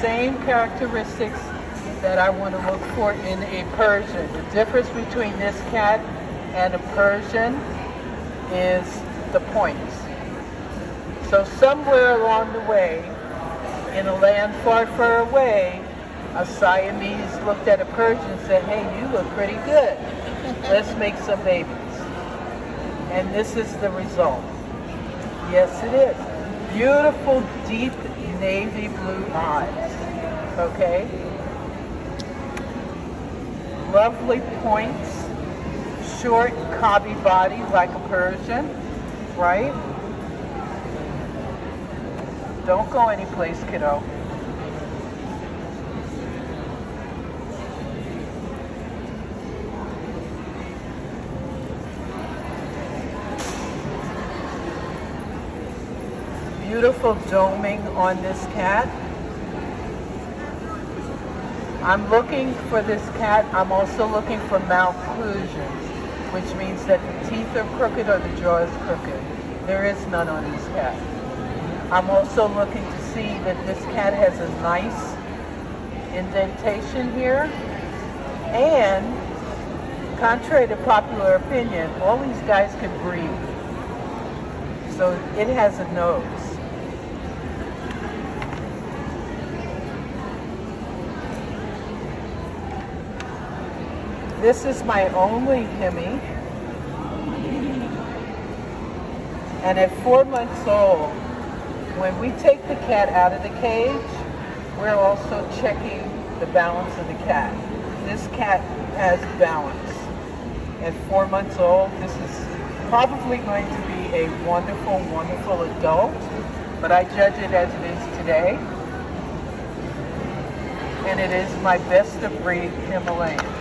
same characteristics that I want to look for in a Persian. The difference between this cat and a Persian is the points. So somewhere along the way, in a land far, far away, a Siamese looked at a Persian and said, hey, you look pretty good. Let's make some babies. And this is the result. Yes, it is. Beautiful, deep navy blue eyes. Okay? Lovely points. Short, cobby body like a Persian. Right? Don't go anyplace, kiddo. Beautiful doming on this cat. I'm looking for this cat. I'm also looking for malocclusions, which means that the teeth are crooked or the jaw is crooked. There is none on this cat. I'm also looking to see that this cat has a nice indentation here. And contrary to popular opinion, all these guys can breathe. So it has a nose. This is my only Hemi. And at four months old, when we take the cat out of the cage, we're also checking the balance of the cat. This cat has balance. At four months old, this is probably going to be a wonderful, wonderful adult, but I judge it as it is today. And it is my best of breed Himalayan.